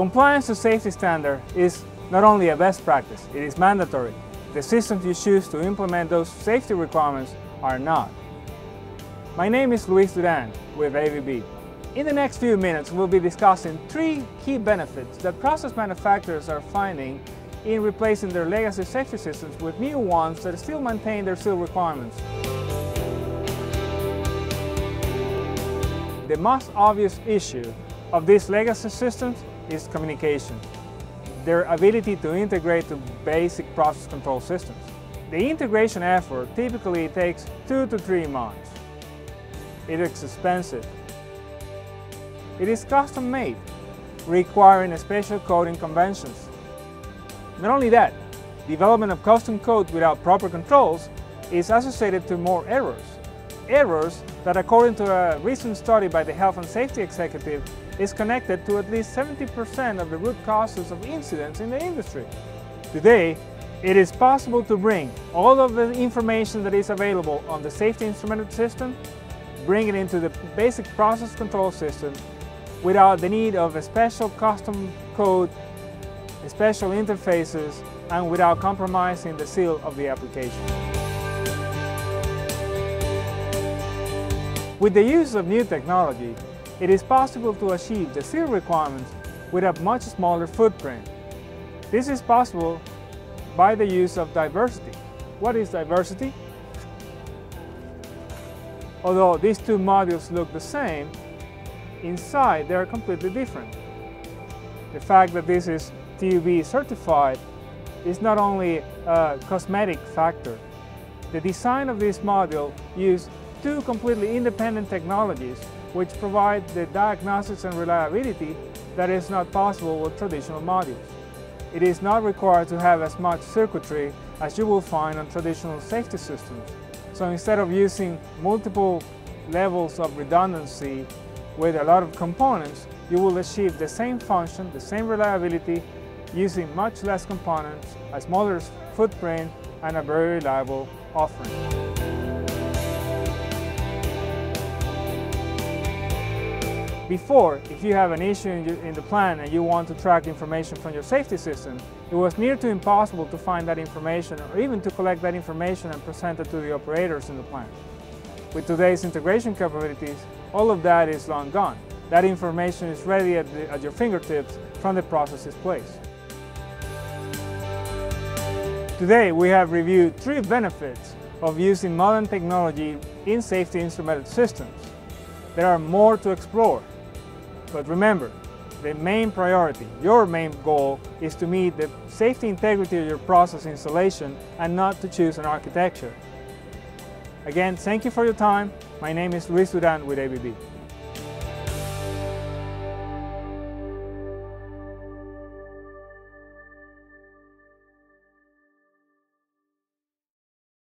Compliance to safety standard is not only a best practice, it is mandatory. The systems you choose to implement those safety requirements are not. My name is Luis Duran with ABB. In the next few minutes, we'll be discussing three key benefits that process manufacturers are finding in replacing their legacy safety systems with new ones that still maintain their SIL requirements. The most obvious issue of these legacy systems is communication, their ability to integrate to basic process control systems. The integration effort typically takes two to three months. It is expensive. It is custom made, requiring special coding conventions. Not only that, development of custom code without proper controls is associated to more errors. Errors that according to a recent study by the Health and Safety Executive is connected to at least 70% of the root causes of incidents in the industry. Today, it is possible to bring all of the information that is available on the safety instrumented system, bring it into the basic process control system without the need of a special custom code, special interfaces, and without compromising the SIL of the application. With the use of new technology, it is possible to achieve the SIL requirements with a much smaller footprint. This is possible by the use of diversity. What is diversity? Although these two modules look the same, inside they are completely different. The fact that this is TÜV certified is not only a cosmetic factor. The design of this module uses two completely independent technologies which provide the diagnosis and reliability that is not possible with traditional modules. It is not required to have as much circuitry as you will find on traditional safety systems. So instead of using multiple levels of redundancy with a lot of components, you will achieve the same function, the same reliability, using much less components, a smaller footprint, and a very reliable offering. Before, if you have an issue in, in, the plant and you want to track information from your safety system, it was near to impossible to find that information or even to collect that information and present it to the operators in the plant. With today's integration capabilities, all of that is long gone. That information is ready at, the, at your fingertips from the process's place. Today we have reviewed three benefits of using modern technology in safety instrumented systems. There are more to explore, but remember, the main priority, your main goal, is to meet the safety integrity of your process installation and not to choose an architecture. Again, thank you for your time. My name is Luis Duran with ABB.